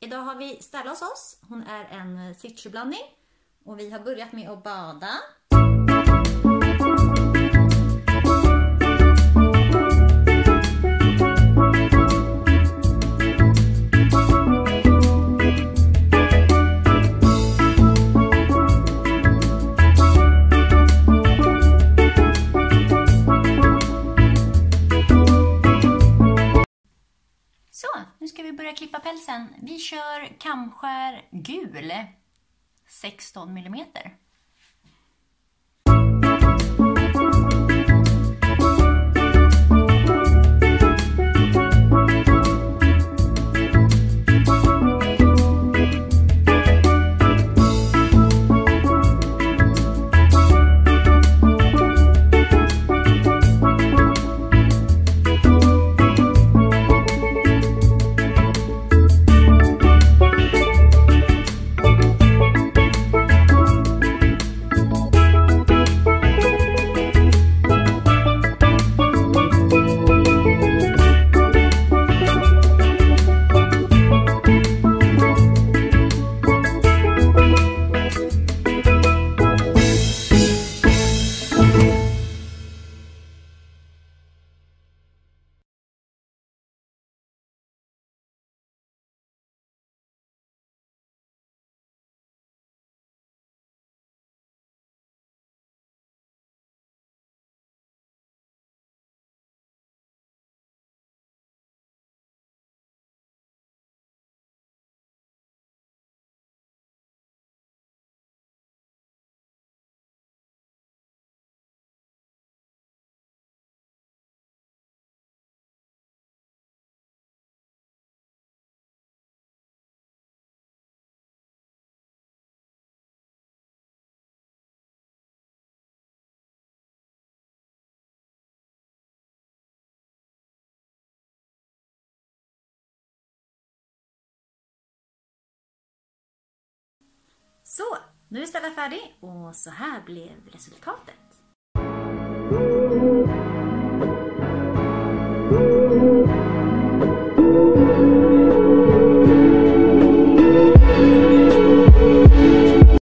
idag har vi Stella hos oss. Hon är en eh, sittblandning och vi har börjat med att bada. Ska vi börja klippa pälsen. Vi kör kamskär gul, 16 millimeter. Så, nu är Stella färdig och så här blev resultatet.